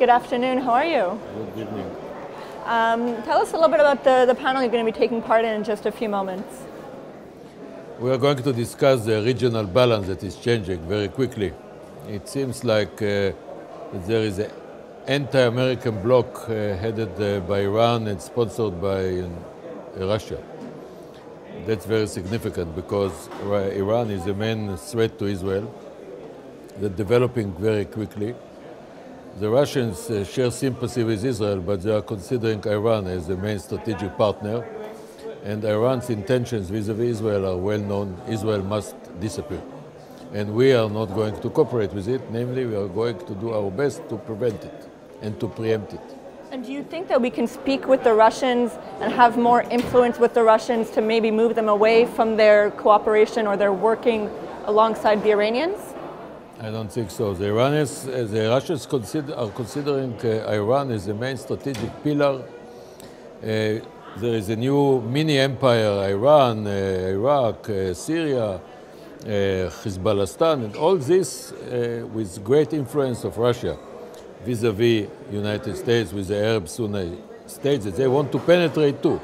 Good afternoon. How are you? Good evening. Um, tell us a little bit about the, the panel you're going to be taking part in in just a few moments. We are going to discuss the regional balance that is changing very quickly. It seems like uh, there is an anti-American bloc uh, headed uh, by Iran and sponsored by uh, Russia. That's very significant because Iran is the main threat to Israel. They're developing very quickly. The Russians uh, share sympathy with Israel, but they are considering Iran as the main strategic partner. And Iran's intentions vis-à-vis Israel are well known. Israel must disappear. And we are not going to cooperate with it. Namely, we are going to do our best to prevent it and to preempt it. And do you think that we can speak with the Russians and have more influence with the Russians to maybe move them away from their cooperation or their working alongside the Iranians? I don't think so. The Iranians, uh, the Russians consider, are considering uh, Iran as the main strategic pillar. Uh, there is a new mini empire, Iran, uh, Iraq, uh, Syria, uh, Hezbollah, and all this with great influence of Russia vis-a-vis United States with the Arab Sunni states that they want to penetrate too.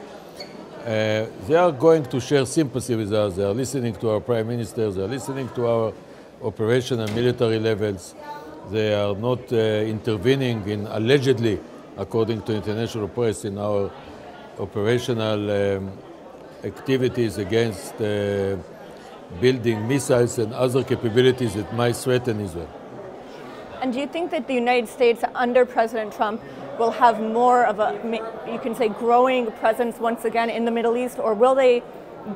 They are going to share sympathy with us. They are listening to our prime ministers. They are listening to our operational military levels. They are not uh, intervening in allegedly, according to international press, in our operational um, activities against uh, building missiles and other capabilities that might threaten Israel. And do you think that the United States under President Trump will have more of a, you can say, growing presence once again in the Middle East, or will they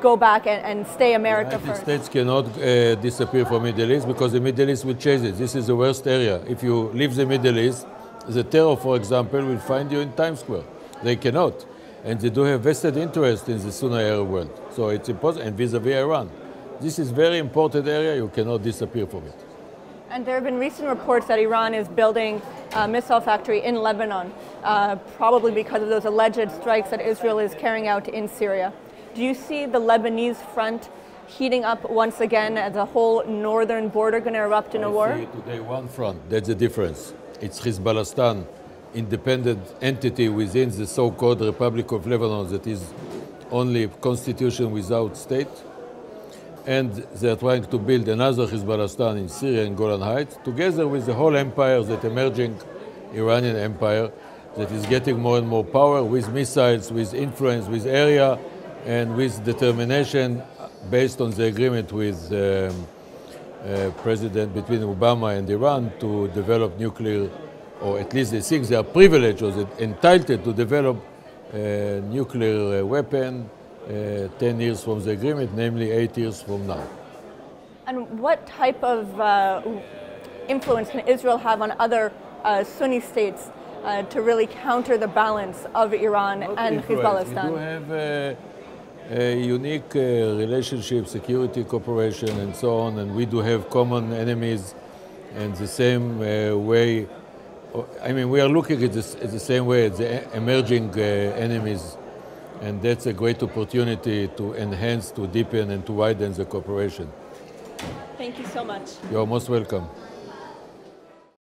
go back and, and stay America the United first? States cannot uh, disappear from Middle East because the Middle East will change it. This is the worst area. If you leave the Middle East, the terror, for example, will find you in Times Square. They cannot. And they do have vested interest in the Sunni Arab world. So it's impossible, and vis-a-vis Iran. This is very important area. You cannot disappear from it. And there have been recent reports that Iran is building a missile factory in Lebanon, uh, probably because of those alleged strikes that Israel is carrying out in Syria. Do you see the Lebanese front heating up once again as a whole northern border going to erupt in I a war? Today one front, that's the difference. It's Hezbollah, independent entity within the so-called Republic of Lebanon that is only constitution without state and they are trying to build another Hezbollah in Syria and Golan Heights, together with the whole empire, that emerging Iranian empire, that is getting more and more power with missiles, with influence, with area, and with determination based on the agreement with um, uh, President between Obama and Iran to develop nuclear, or at least they think they are privileged or entitled to develop a nuclear uh, weapon uh, 10 years from the agreement, namely eight years from now. And what type of uh, influence can Israel have on other uh, Sunni states uh, to really counter the balance of Iran Not and Hezbollah? We do have a, a unique uh, relationship, security cooperation, and so on, and we do have common enemies, and the same uh, way. I mean, we are looking at this at the same way at the emerging enemies and that's a great opportunity to enhance, to deepen, and to widen the cooperation. Thank you so much. You're most welcome.